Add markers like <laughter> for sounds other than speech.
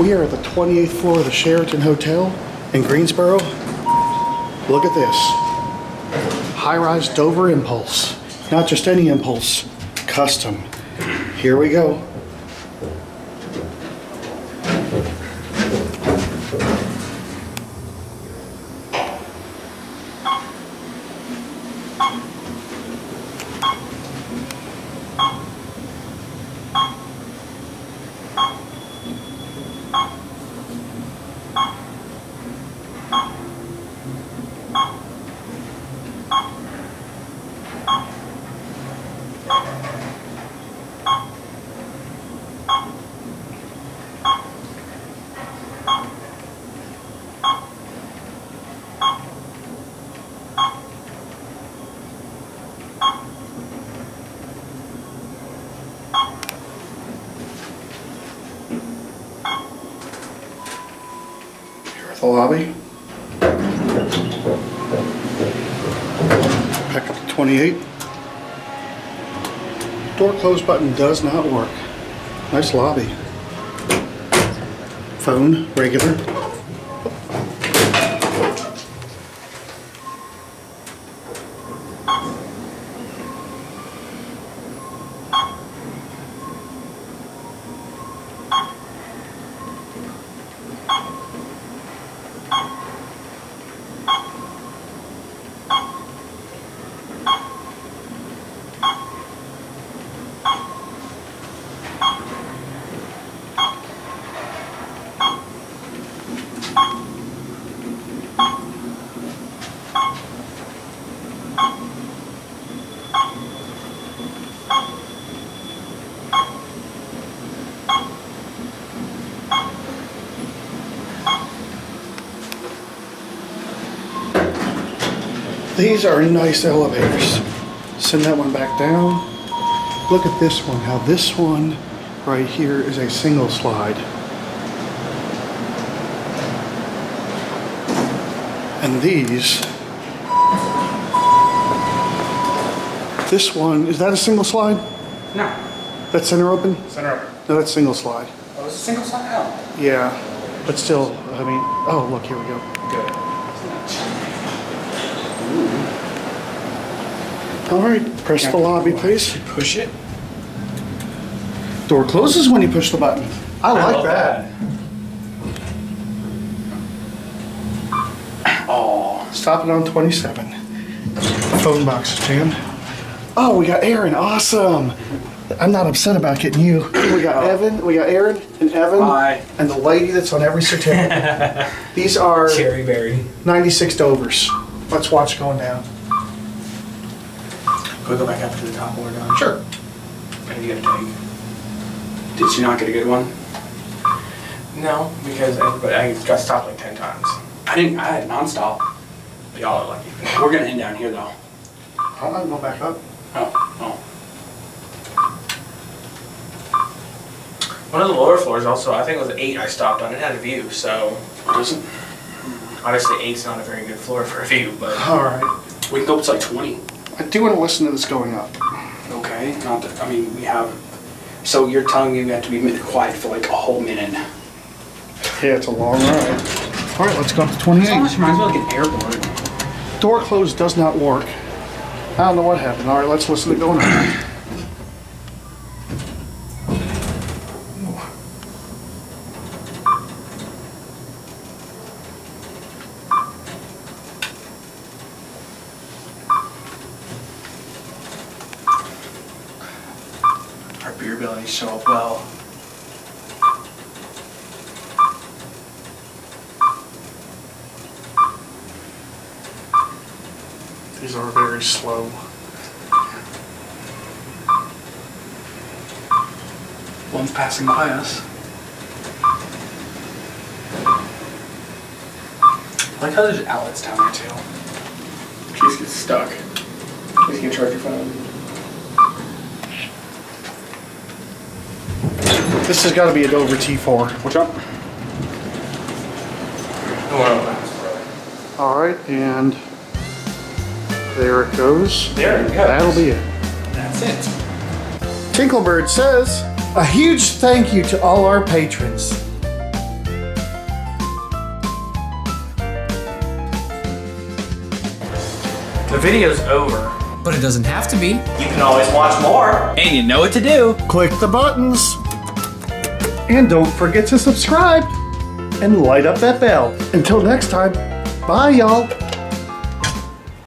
We are at the 28th floor of the Sheraton Hotel in Greensboro. Look at this. High-rise Dover Impulse. Not just any Impulse, custom. Here we go. The lobby. To 28. Door close button does not work. Nice lobby. Phone, regular. These are nice elevators. Send that one back down. Look at this one, how this one right here is a single slide. And these, this one, is that a single slide? No. That center open? Center over. No, that's single slide. Oh, it's a single slide? Oh, Yeah, but still, I mean, oh, look, here we go. good. All right, press the lobby, please. Push it. Door closes when you push the button. I like love that. Oh, Stop it on 27. Phone box is jammed. Oh, we got Aaron. Awesome. I'm not upset about getting you. We got oh. Evan. We got Aaron and Evan. Hi. And the lady that's on every certificate. <laughs> These are cherry berry. 96 Dovers. Let's watch going down. Can we go back up to the top one we're done? Sure. What did you get a take? Did she not get a good one? No, because everybody, I got stopped like 10 times. I didn't, I had nonstop. But y'all are lucky. We're gonna end down here though. I'm not going back up. Oh, oh. One of the lower floors also, I think it was eight I stopped on. It had a view, so. Doesn't, Obviously, eight's not a very good floor for a view, but. All right. we can go up to like 20. I do want to listen to this going up. Okay, not that, I mean, we have, so you're telling me we have to be quiet for like a whole minute? Yeah, it's a long ride. All right, let's go up to This 28. almost reminds me of like an airport. Door closed does not work. I don't know what happened. All right, let's listen to going up. Our beer bellies show up well. These are very slow. One's passing by us. I like how there's outlets down there too. In case it gets stuck. In case you can charge your phone. This has got to be a Dover T4. What's up? All right, and there it goes. There it goes. That'll be it. That's it. Tinklebird says, a huge thank you to all our patrons. The video's over. But it doesn't have to be. You can always watch more. And you know what to do. Click the buttons. And don't forget to subscribe and light up that bell. Until next time, bye, y'all.